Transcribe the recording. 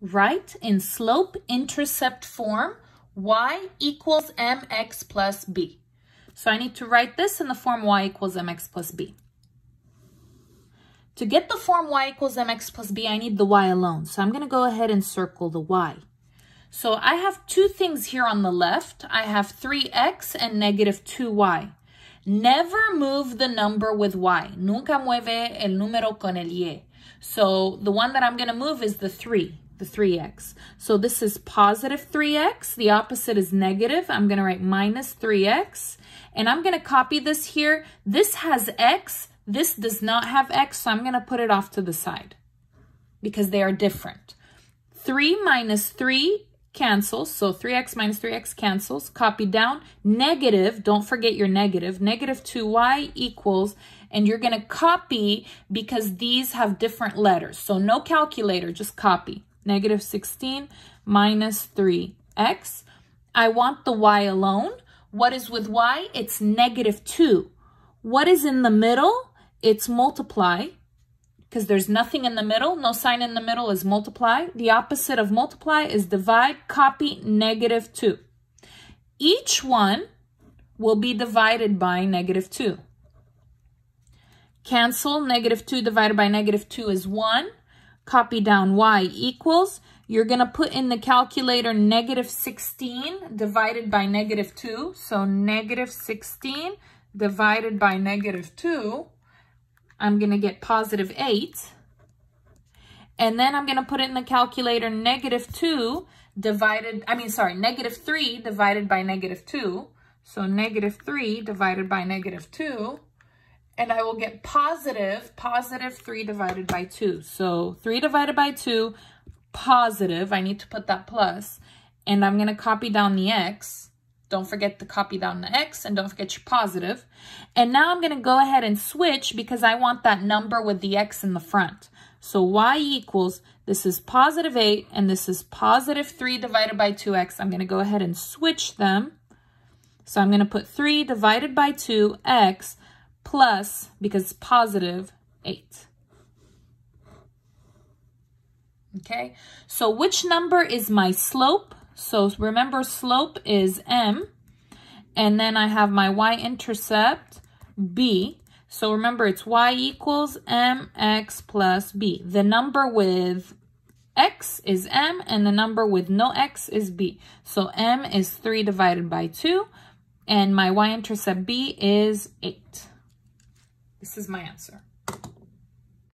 write in slope-intercept form y equals mx plus b. So I need to write this in the form y equals mx plus b. To get the form y equals mx plus b, I need the y alone. So I'm going to go ahead and circle the y. So I have two things here on the left. I have 3x and negative 2y. Never move the number with y. Nunca mueve el número con el y. So the one that I'm going to move is the 3, the 3x. So this is positive 3x. The opposite is negative. I'm going to write minus 3x. And I'm going to copy this here. This has x. This does not have x, so I'm going to put it off to the side because they are different. 3 minus 3 cancels, so 3x minus 3x cancels. Copy down. Negative, don't forget your negative. Negative 2y equals, and you're going to copy because these have different letters. So no calculator, just copy. Negative 16 minus 3x. I want the y alone. What is with y? It's negative 2. What is in the middle? it's multiply because there's nothing in the middle. No sign in the middle is multiply. The opposite of multiply is divide, copy, negative 2. Each one will be divided by negative 2. Cancel, negative 2 divided by negative 2 is 1. Copy down y equals. You're going to put in the calculator negative 16 divided by negative 2. So negative 16 divided by negative 2 I'm going to get positive 8. And then I'm going to put it in the calculator negative 2 divided, I mean, sorry, negative 3 divided by negative 2. So negative 3 divided by negative 2. And I will get positive, positive 3 divided by 2. So 3 divided by 2, positive. I need to put that plus. And I'm going to copy down the x. Don't forget to copy down the X and don't forget your positive. And now I'm going to go ahead and switch because I want that number with the X in the front. So Y equals, this is positive 8 and this is positive 3 divided by 2X. I'm going to go ahead and switch them. So I'm going to put 3 divided by 2X plus, because it's positive, 8. Okay, so which number is my slope? So remember slope is m. And then I have my y-intercept, b. So remember it's y equals mx plus b. The number with x is m and the number with no x is b. So m is 3 divided by 2 and my y-intercept b is 8. This is my answer.